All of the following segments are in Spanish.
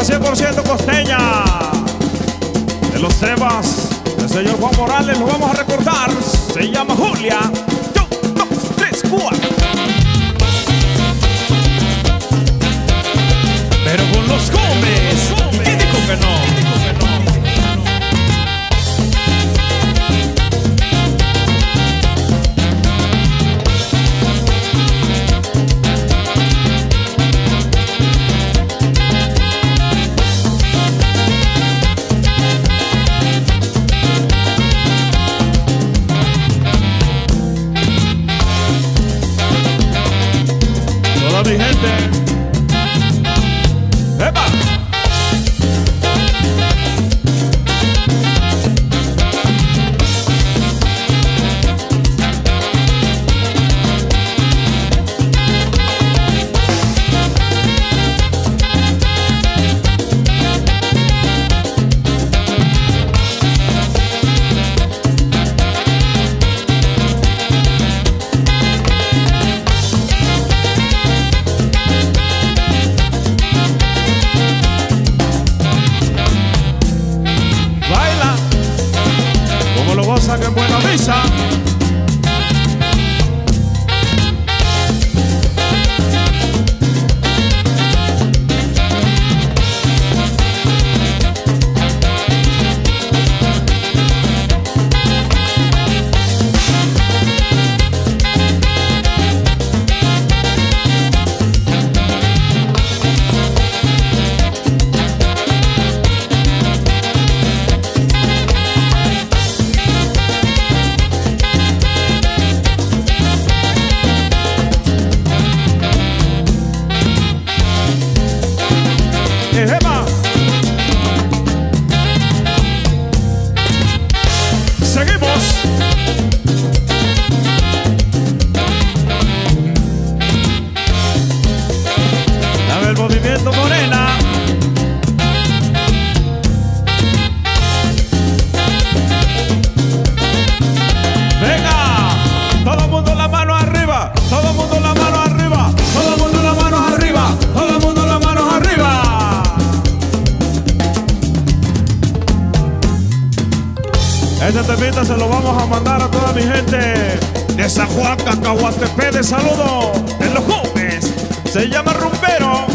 banda 100% costeña de los temas del señor Juan Morales. Lo vamos a recordar. Se llama Julia. Un, dos, tres, cuatro. Que Se lo vamos a mandar a toda mi gente de San Juan, Cacahuatepe, de saludo, de los Gómez. Se llama Rumbero.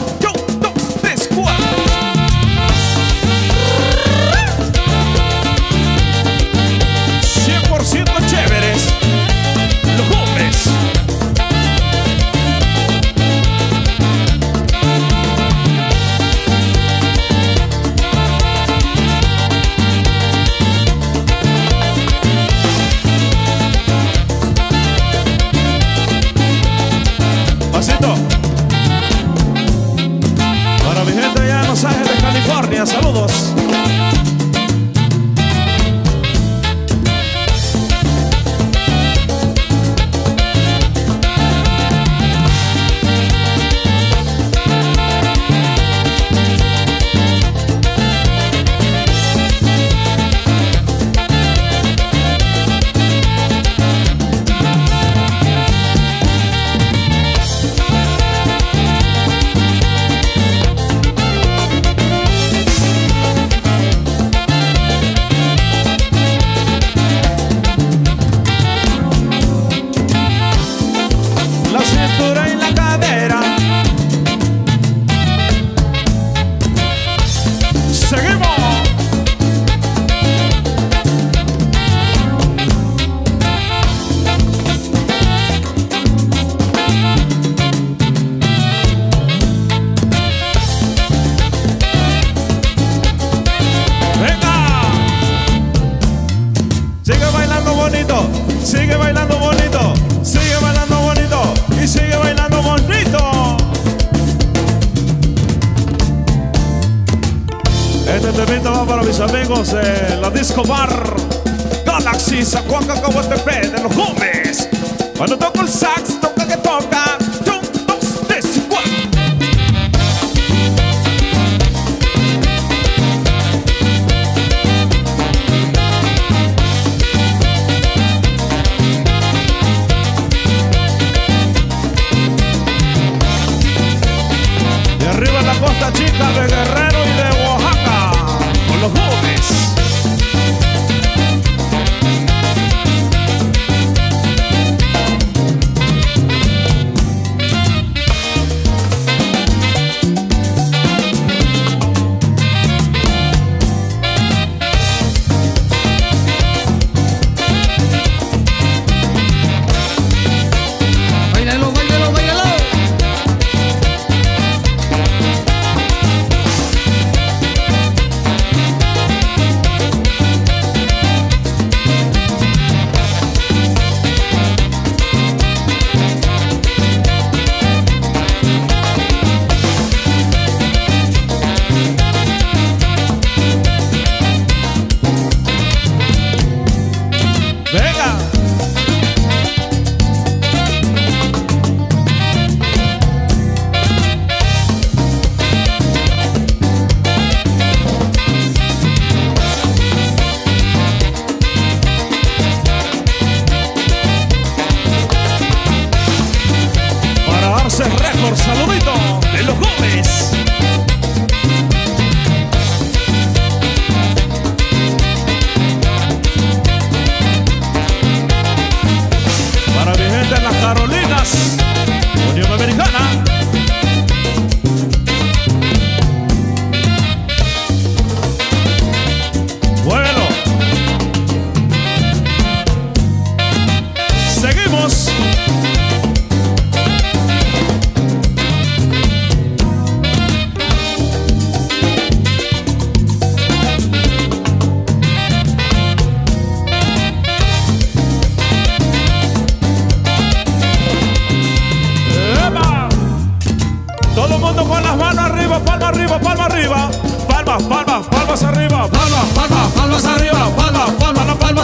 Sigue bailando bonito, sigue bailando bonito y sigue bailando bonito. Este temita va para mis amigos de la Disco Bar Galaxy Zacuaca Cahuatepe de los Gómez. Cuando toco el sax, toca que toca. chicas de Guerrero y de Oaxaca, con los.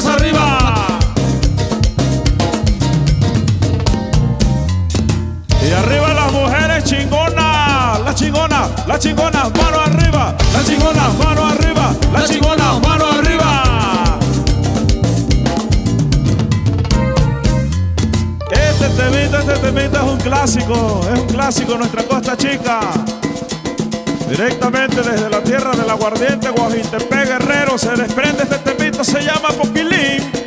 Arriba. Y arriba las mujeres chingonas. La chingona, la chingona, mano arriba. La chingona, mano arriba. La chingona, mano arriba. Este temita, este temita es un clásico, es un clásico nuestra costa chica. Directamente desde la tierra del aguardiente, Guajitepec, Guerrero, se desprende este temita, se llama Poquilín.